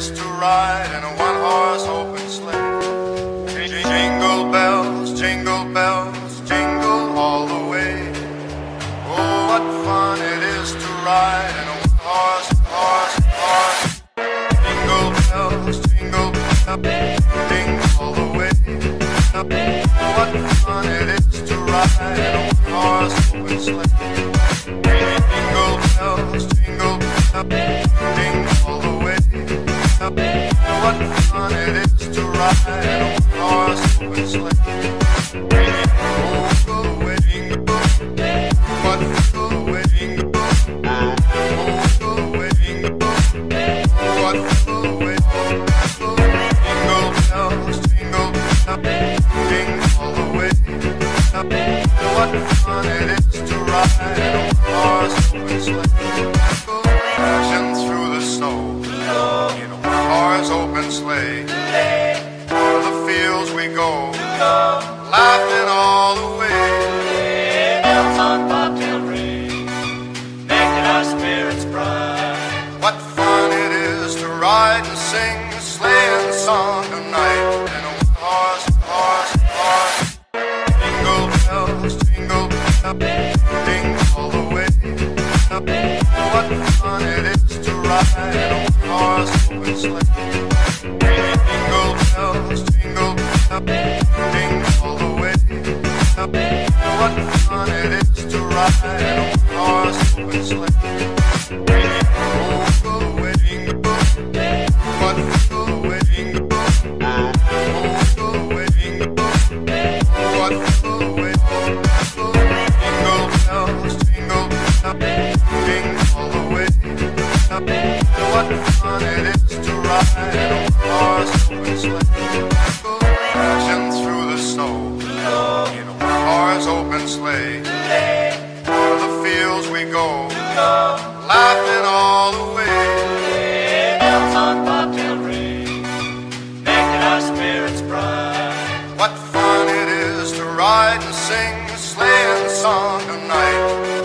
is to ride in a one-horse open sleigh. Jingle bells, jingle bells, jingle all the way. Oh, what fun it is to ride in a one-horse, horse, horse. Jingle bells, jingle bells, jingle all the way. Oh, what fun it is to ride in a one-horse open sleigh. it is to ride on a horse open sleigh. Sleigh. O'er the fields we go, laughing all the way. Bells on bobtail ring, making our spirits bright. What fun it is to ride and sing a sleighing song tonight in a horse, horse, horse. Jingle bells, jingle bells, jingle all the way. What fun it is to ride in a horse open sleigh. Open sleigh. O'er the fields we go, laughing all the way. Bells on bobtail ring, making our spirits bright. What fun it is to ride and sing a sleighing song tonight